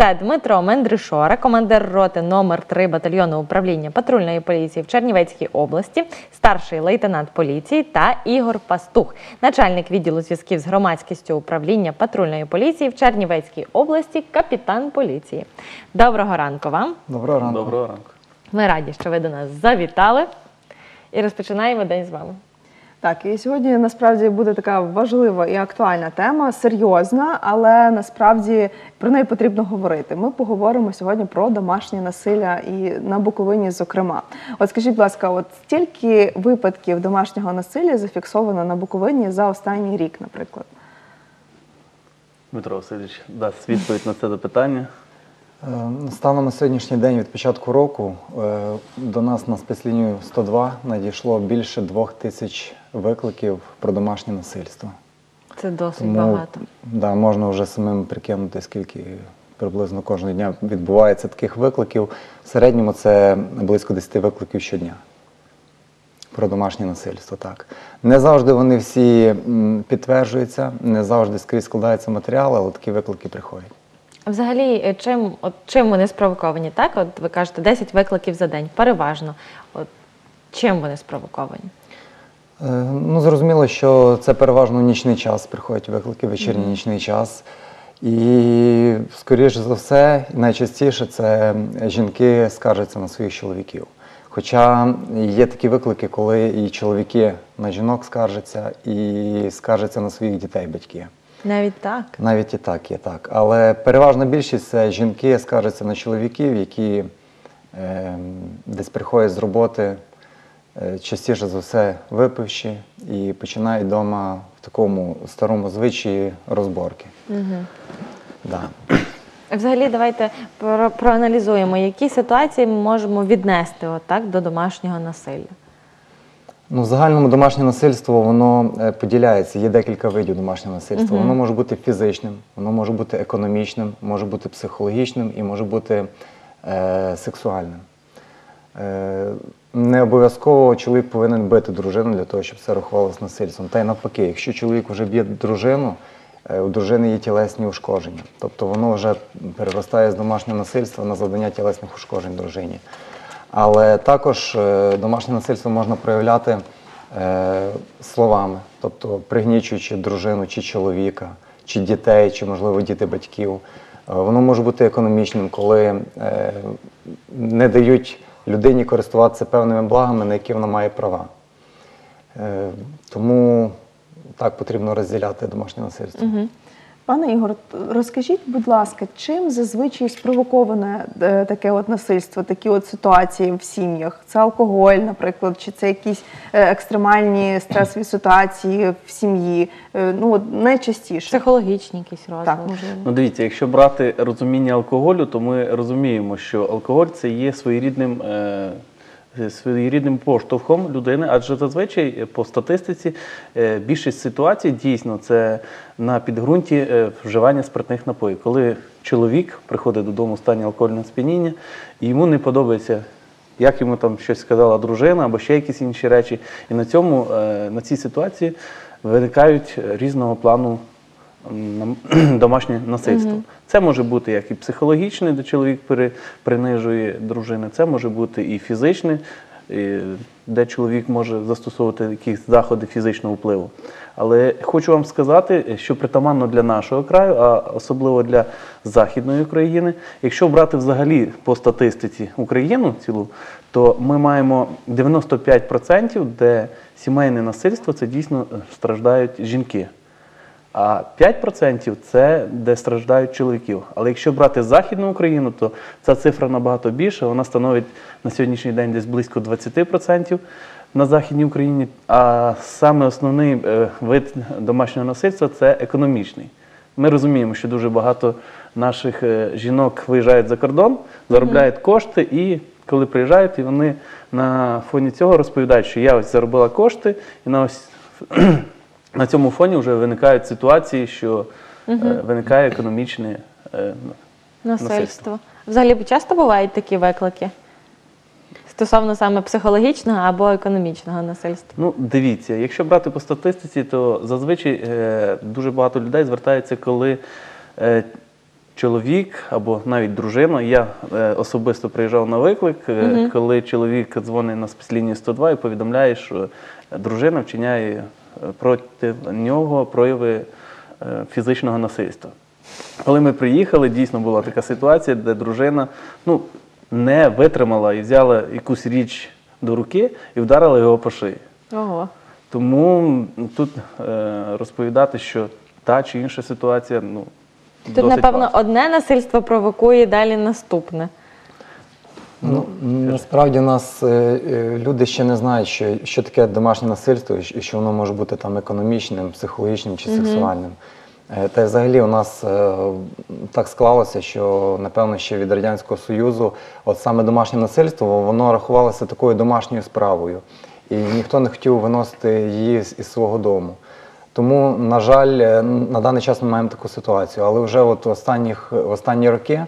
Це Дмитро Мендришора, командир роти номер 3 батальйону управління патрульної поліції в Чернівецькій області, старший лейтенант поліції та Ігор Пастух, начальник відділу зв'язків з громадськістю управління патрульної поліції в Чернівецькій області, капітан поліції. Доброго ранку вам. Доброго ранку. Доброго ранку. Ми раді, що ви до нас завітали. І розпочинаємо день з вами. Так, і сьогодні насправді буде така важлива і актуальна тема, серйозна, але насправді про неї потрібно говорити. Ми поговоримо сьогодні про домашнє насилля і на Буковині, зокрема. От скажіть, будь ласка, от стільки випадків домашнього насилля зафіксовано на Буковині за останній рік, наприклад. Дмитро Васильович дасть відповідь на це запитання. Е, Станом на сьогоднішній день від початку року е, до нас на спецлінію 102 надійшло більше двох тисяч викликів про домашнє насильство. Це досить Тому багато. да, можна вже самим прикинути, скільки приблизно кожного дня відбувається таких викликів. В середньому це близько 10 викликів щодня. Про домашнє насильство, так. Не завжди вони всі підтверджуються, не завжди скрізь складаються матеріали, але такі виклики приходять. Взагалі, е, чим, от, чим вони спровоковані? Так, от ви кажете, 10 викликів за день, переважно. От, чим вони спровоковані? Е, Ну, зрозуміло, що це переважно нічний час приходять виклики, вечірній нічний час. І, скоріш за все, найчастіше це жінки скаржаться на своїх чоловіків. Хоча є такі виклики, коли і чоловіки на жінок скаржаться, і скаржаться на своїх дітей, батьки. Навіть так. Навіть і так є так. Але переважна більшість це жінки скаржаться на чоловіків, які е, десь приходять з роботи, е, частіше за все випивши, і починають вдома в такому старому звичаї розборки. Угу. Да. Взагалі, давайте про- проаналізуємо, які ситуації ми можемо віднести от, так, до домашнього насилля. Ну, в загальному домашнє насильство воно е, поділяється. Є декілька видів домашнього насильства. Мгм. Воно може бути фізичним, воно може бути економічним, може бути психологічним і може бути е, сексуальним. Е, не обов'язково чоловік повинен бити дружину для того, щоб це рахувалося насильством. Та й навпаки, якщо чоловік вже б'є дружину, е, у дружини є тілесні ушкодження. Тобто воно вже переростає з домашнього насильства на завдання тілесних ушкоджень дружині. Але також е, домашнє насильство можна проявляти е, словами, тобто пригнічуючи дружину чи чоловіка, чи дітей, чи, можливо, діти батьків. Е, Воно може бути економічним, коли не дають людині користуватися певними благами, на які вона має права. Тому так потрібно розділяти домашнє насильство. Угу. Пане Ігор, розкажіть, будь ласка, чим зазвичай спровоковане е, таке от насильство, такі от ситуації в сім'ях? Це алкоголь, наприклад, чи це якісь е, екстремальні стресові ситуації в сім'ї? Е, Ну, от найчастіше. Психологічні якісь розлади. Так. можливо. Ну, дивіться, якщо брати розуміння алкоголю, то ми розуміємо, що алкоголь це є своєрідним. Е- Своєрідним поштовхом людини, адже зазвичай е, по статистиці е, більшість ситуацій дійсно це на підґрунті е, вживання спиртних напоїв. Коли чоловік приходить додому в стані алкогольного сп'яніння, і йому не подобається, як йому там щось сказала дружина або ще якісь інші речі. І на цьому е, на цій ситуації виникають різного плану домашнє насильство. Це може бути як і психологічне, де чоловік принижує дружину, це може бути і фізичне, де чоловік може застосовувати якісь заходи фізичного впливу. Але хочу вам сказати, що притаманно для нашого краю, а особливо для Західної України, якщо брати взагалі по статистиці Україну цілу, то ми маємо 95%, де сімейне насильство це дійсно страждають жінки. А 5% це де страждають чоловіків. Але якщо брати Західну Україну, то ця цифра набагато більша. Вона становить на сьогоднішній день десь близько 20% на Західній Україні. А саме основний е, вид домашнього насильства це економічний. Ми розуміємо, що дуже багато наших е, жінок виїжджають за кордон, заробляють кошти, і коли приїжджають, і вони на фоні цього розповідають, що я ось заробила кошти, і на ось на цьому фоні вже виникають ситуації, що е, виникає економічне е, Насильство. Взагалі часто бувають такі виклики? Стосовно саме психологічного або економічного насильства. Ну, дивіться, якщо брати по статистиці, то зазвичай е, дуже багато людей звертаються, коли е, чоловік або навіть дружина. Я е, особисто приїжджав на виклик, е, коли чоловік дзвонить на спецлінію 102 і повідомляє, що дружина вчиняє проти нього прояви е, фізичного насильства. Коли ми приїхали, дійсно була така ситуація, де дружина ну, не витримала і взяла якусь річ до руки і вдарила його по шиї. Ого. Тому тут е, розповідати, що та чи інша ситуація, ну Тут, досить напевно, важко. одне насильство провокує далі наступне. Ну, насправді нас е, е, люди ще не знають, що, що таке домашнє насильство і що- воно може бути там економічним, психологічним чи сексуальним. Е, Та й взагалі у нас так склалося, що напевно ще від Радянського Союзу от саме домашнє насильство воно рахувалося такою домашньою справою. І ніхто не хотів виносити її з із свого дому. Тому, на жаль, на даний час ми маємо таку ситуацію. Але вже от в останніх, в останні роки,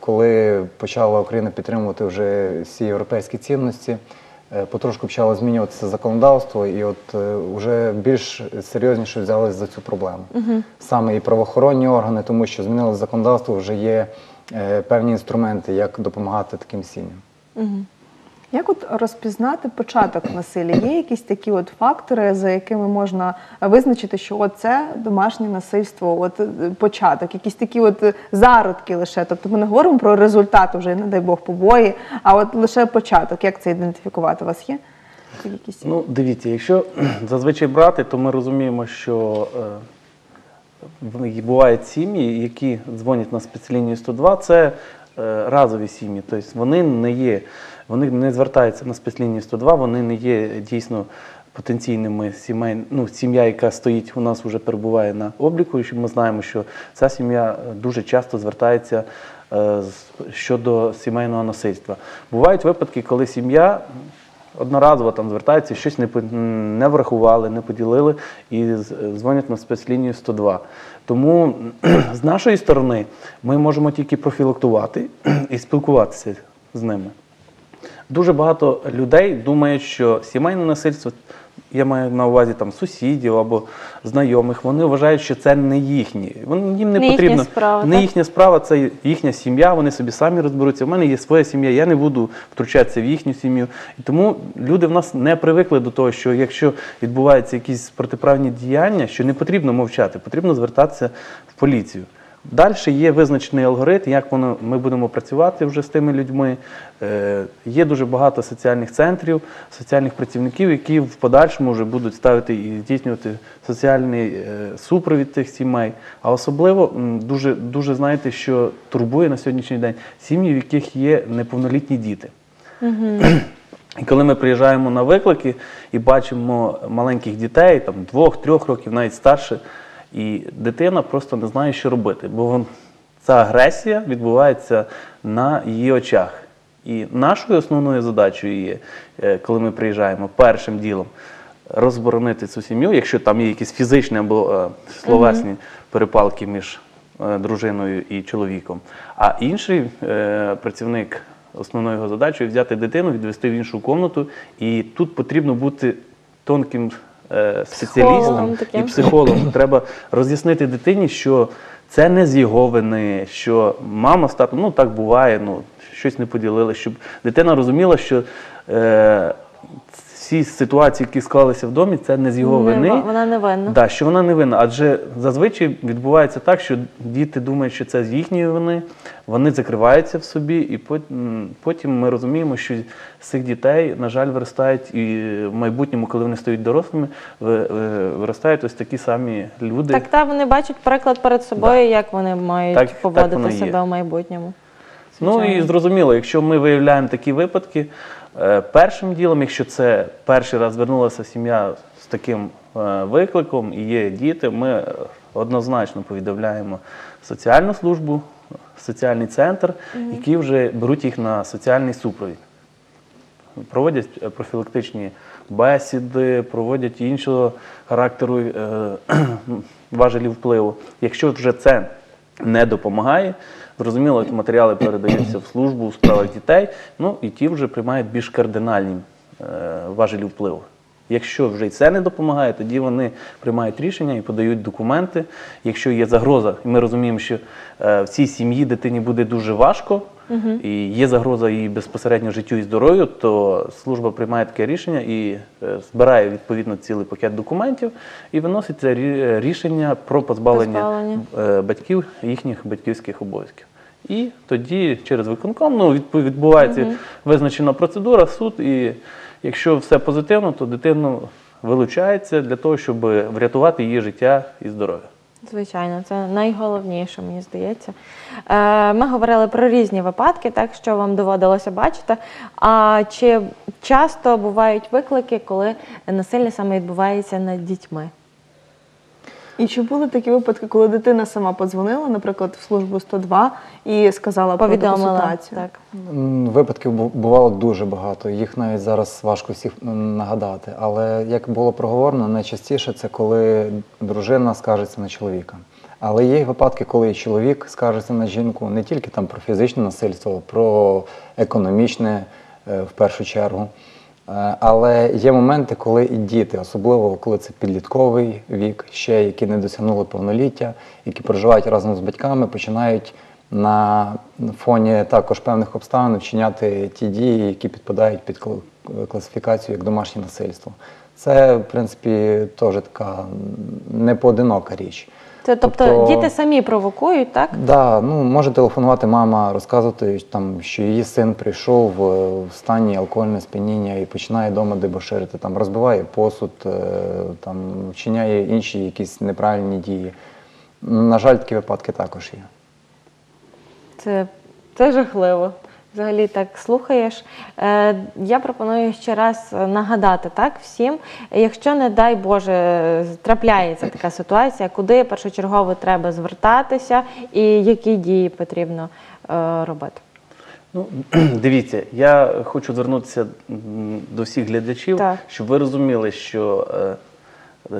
коли почала Україна підтримувати вже всі європейські цінності, е, потрошку почало змінюватися законодавство, і от е, вже більш серйозніше взялися за цю проблему. Саме і правоохоронні органи, тому що змінилося законодавство, вже є е, певні інструменти, як допомагати таким сім'ям. Як от розпізнати початок насилля? Є якісь такі от фактори, за якими можна визначити, що от це домашнє насильство, от е, початок, якісь такі от зародки лише. Тобто ми не говоримо про результат вже, не дай Бог, побої, а от лише початок. Як це ідентифікувати? У вас є? Якісь? Ну, дивіться, якщо зазвичай брати, то ми розуміємо, що е, бувають сім'ї, які дзвонять на спецлінію 102, це разові сім'ї. Тобто вони не є, вони не звертаються на спецлінію 102, вони не є дійсно потенційними сімей, ну, сім'я, яка стоїть у нас вже перебуває на обліку, і ми знаємо, що ця сім'я е, дуже часто звертається е, щодо сімейного насильства. Бувають випадки, коли сім'я одноразово там звертаються, щось не, не врахували, не поділили і дзвонять на спецлінію 102. Тому з нашої сторони ми можемо тільки профілактувати і спілкуватися з ними. Дуже багато людей думають, що сімейне насильство, я маю на увазі там сусідів або знайомих, вони вважають, що це не їхні. Вони їм не, Не їхня потрібно справа, не так? їхня справа, це їхня сім'я, вони собі самі розберуться. У мене є своя сім'я, я не буду втручатися в їхню сім'ю. І тому люди в нас не привикли до того, що якщо відбуваються якісь протиправні діяння, що не потрібно мовчати, потрібно звертатися в поліцію. Далі є визначений алгоритм, як воно, ми будемо працювати вже з тими людьми. Е, є дуже багато соціальних центрів, соціальних працівників, які в подальшому вже будуть ставити і здійснювати соціальний е, супровід тих сімей. А особливо дуже, дуже знаєте, що турбує на сьогоднішній день сім'ї, в яких є неповнолітні діти. І коли ми приїжджаємо на виклики і бачимо маленьких дітей, там двох-трьох років, навіть старше, і дитина просто не знає, що робити, бо ця агресія відбувається на її очах. І нашою основною задачею є, е, коли ми приїжджаємо першим ділом, розборонити цю сім'ю, якщо там є якісь фізичні або е, словесні перепалки між е, дружиною і чоловіком. А інший працівник основною його задачею взяти дитину, відвести в іншу комнату, і тут потрібно бути тонким е, спеціалістом і психологом. Треба роз'яснити дитині, що це не з його вини, що мама з татом, ну так буває, ну щось не поділили, щоб дитина розуміла, що е, всі ситуації, які склалися в домі, це не з його Не, вини. вона не винна. Да, що вона не винна. Адже зазвичай відбувається так, що діти думають, що це з їхньої вини, вони закриваються в собі, і потім ми розуміємо, що з цих дітей, на жаль, виростають і в майбутньому, коли вони стають дорослими, ви- виростають ось такі самі люди. Так, та вони бачать приклад перед собою, як вони мають Так- так поводити себе в майбутньому. Ну і зрозуміло, якщо ми виявляємо такі випадки, е, першим ділом, якщо це перший раз звернулася сім'я з таким е, викликом і є діти, ми е, однозначно повідомляємо соціальну службу, соціальний центр, які вже беруть їх на соціальний супровід. Проводять е, профілактичні бесіди, проводять іншого характеру е, важелів впливу. Якщо вже це не допомагає, зрозуміло, матеріали передаються в службу у справах дітей, ну і ті вже приймають більш кардинальні е, важелі впливу. Якщо вже і це не допомагає, тоді вони приймають рішення і подають документи. Якщо є загроза, і ми розуміємо, що е, в цій сім'ї дитині буде дуже важко, і є загроза її безпосередньо життю і здоров'ю, то служба приймає таке рішення і е, збирає відповідно цілий пакет документів і виносить це рішення про позбавлення, Позбавлення. е, батьків їхніх батьківських обов'язків. І тоді через виконком ну, відбувається визначена процедура, суд, і якщо все позитивно, то дитину вилучається для того, щоб врятувати її життя і здоров'я. Звичайно, це найголовніше, мені здається. Е, Ми говорили про різні випадки, так що вам доводилося бачити. А чи часто бувають виклики, коли насилля саме відбувається над дітьми? І чи були такі випадки, коли дитина сама подзвонила, наприклад, в службу 102 і сказала про ситуацію? так. Випадків бувало дуже багато. Їх навіть зараз важко всіх нагадати. Але як було проговорено, найчастіше це коли дружина скаржиться на чоловіка. Але є випадки, коли чоловік скаржиться на жінку не тільки там про фізичне насильство, а про економічне е, в першу чергу. Е, Але є моменти, коли і діти, особливо коли це підлітковий вік, ще які не досягнули повноліття, які проживають разом з батьками, починають на фоні також певних обставин вчиняти ті дії, які підпадають під кл- класифікацію як домашнє насильство. Це, в принципі, теж така непоодинока річ. Це тобто, діти самі провокують, так? Да, ну може телефонувати мама, розказувати там, що її син прийшов е, в стані алкогольного сп'яніння і починає вдома дебоширити, там розбиває посуд, е, там вчиняє інші якісь неправильні дії. На жаль, такі випадки також є. Це, це жахливо. Взагалі так слухаєш. Е, я пропоную ще раз нагадати так всім, якщо, не дай Боже, трапляється така ситуація, куди першочергово треба звертатися і які дії потрібно е, робити. Ну, дивіться, я хочу звернутися до всіх глядачів, Так. щоб ви розуміли, що е,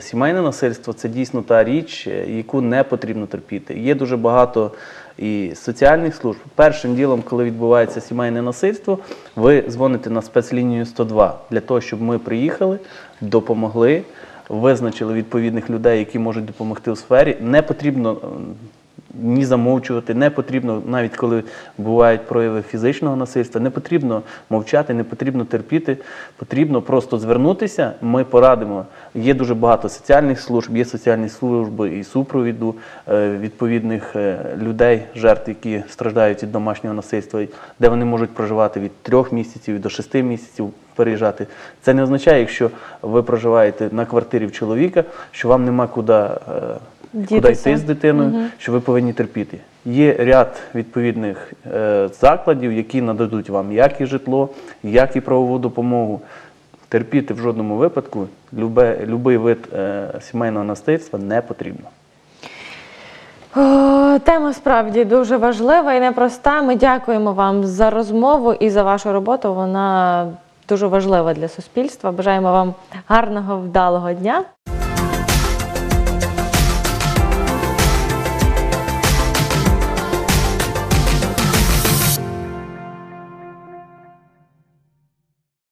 сімейне насильство це дійсно та річ, е, яку не потрібно терпіти. Є дуже багато і соціальних служб. Першим ділом, коли відбувається сімейне насильство, ви дзвоните на спецлінію 102 для того, щоб ми приїхали, допомогли. Визначили відповідних людей, які можуть допомогти у сфері. Не потрібно ні замовчувати, не потрібно, навіть коли бувають прояви фізичного насильства, не потрібно мовчати, не потрібно терпіти. Потрібно просто звернутися. Ми порадимо. Є дуже багато соціальних служб, є соціальні служби і супровіду е, відповідних е, людей, жертв, які страждають від домашнього насильства, де вони можуть проживати від трьох місяців до шести місяців. Переїжджати. Це не означає, якщо ви проживаєте на квартирі в чоловіка, що вам нема куди, е, куди йти з дитиною, що ви повинні терпіти. Є ряд відповідних е, закладів, які нададуть вам як і житло, як і правову допомогу. Терпіти в жодному випадку любе, любий вид е, сімейного насильства не потрібно. О, тема справді дуже важлива і непроста. Ми дякуємо вам за розмову і за вашу роботу. Вона дуже важлива для суспільства. Бажаємо вам гарного, вдалого дня.